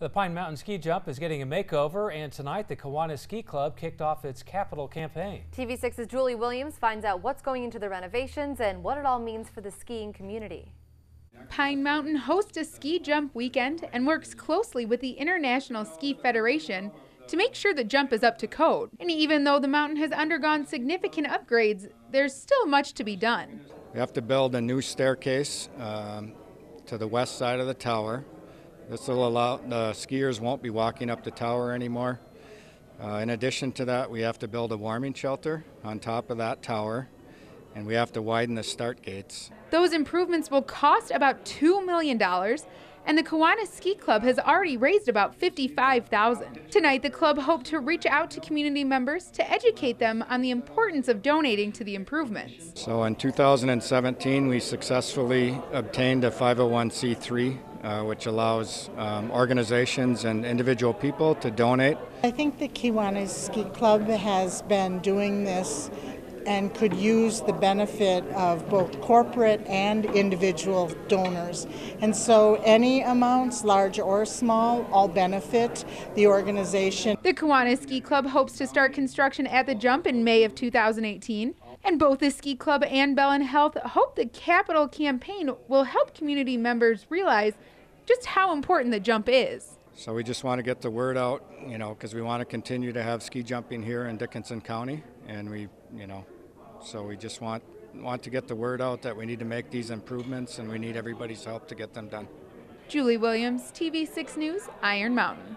The Pine Mountain Ski Jump is getting a makeover, and tonight the Kiwanis Ski Club kicked off its capital campaign. TV6's Julie Williams finds out what's going into the renovations and what it all means for the skiing community. Pine Mountain hosts a ski jump weekend and works closely with the International Ski Federation to make sure the jump is up to code. And even though the mountain has undergone significant upgrades, there's still much to be done. We have to build a new staircase um, to the west side of the tower. This will allow the skiers won't be walking up the tower anymore. Uh, in addition to that, we have to build a warming shelter on top of that tower, and we have to widen the start gates. Those improvements will cost about $2 million, and the Kiwanis Ski Club has already raised about 55,000. Tonight, the club hoped to reach out to community members to educate them on the importance of donating to the improvements. So in 2017, we successfully obtained a 501c3 uh, which allows um, organizations and individual people to donate. I think the Kiwanis Ski Club has been doing this and could use the benefit of both corporate and individual donors. And so any amounts, large or small, all benefit the organization. The Kiwanis Ski Club hopes to start construction at the jump in May of 2018. And both the Ski Club and Bellin Health hope the capital campaign will help community members realize just how important the jump is. So we just want to get the word out, you know, because we want to continue to have ski jumping here in Dickinson County, and we, you know, so we just want want to get the word out that we need to make these improvements, and we need everybody's help to get them done. Julie Williams, TV6 News, Iron Mountain.